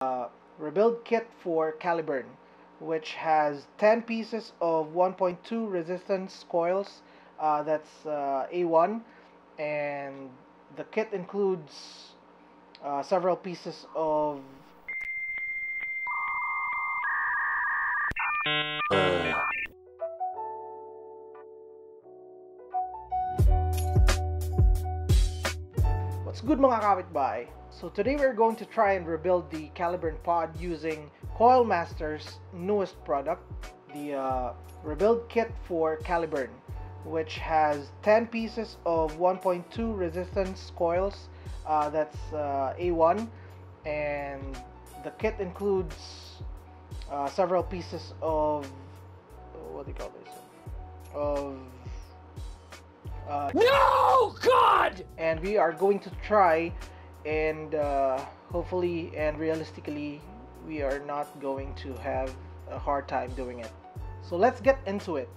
uh, rebuild kit for Caliburn, which has 10 pieces of 1.2 resistance coils. Uh, that's uh, A1, and the kit includes uh, several pieces of What's good mga kapitbahay? So today we're going to try and rebuild the Caliburn pod using Coilmaster's newest product, the uh, rebuild kit for Caliburn, which has 10 pieces of 1.2 resistance coils. Uh, that's uh, A1, and the kit includes uh, several pieces of what do you call this? Of uh, No, God! and we are going to try and uh, hopefully and realistically we are not going to have a hard time doing it. So let's get into it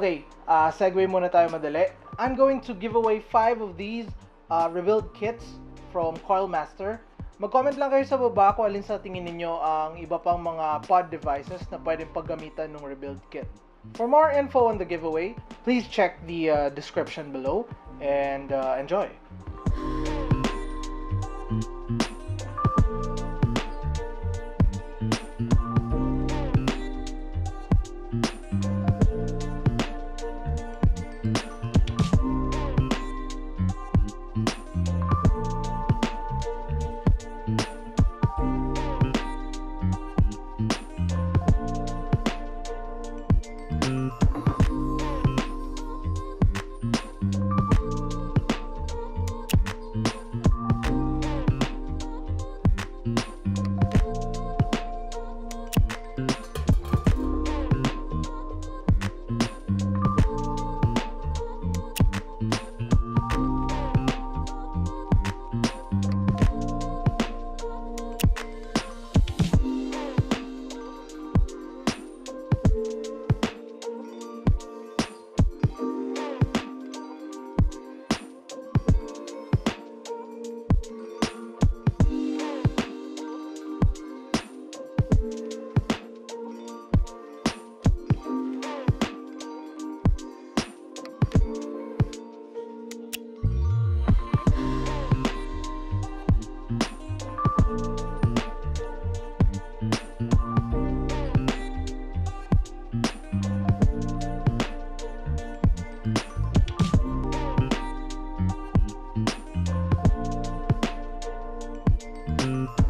Okay, uh, segue muna tayo madali. I'm going to give away 5 of these uh, rebuild kits from Coilmaster. Mag-comment lang kayo sa baba kung alin sa tingin ninyo ang iba pang mga pod devices na pwedeng paggamitan ng rebuild kit. For more info on the giveaway, please check the uh, description below and uh, enjoy. It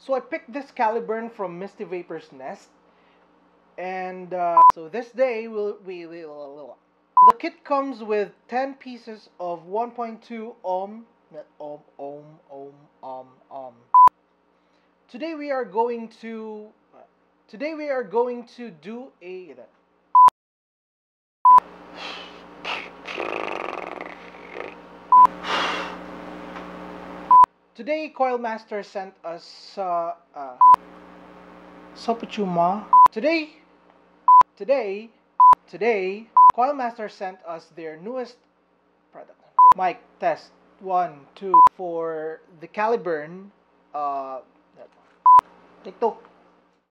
So I picked this Caliburn from Misty Vaper's Nest. And uh, so this day we'll, we will. The kit comes with 10 pieces of 1.2 ohm, ohm, ohm, ohm, ohm, ohm. Today we are going to. Today we are going to do a. Today, Coilmaster sent us uh, uh, Sapachuma. Today, today, today, Coilmaster sent us their newest product. Mic test one, two for the Caliburn. Uh, TikTok.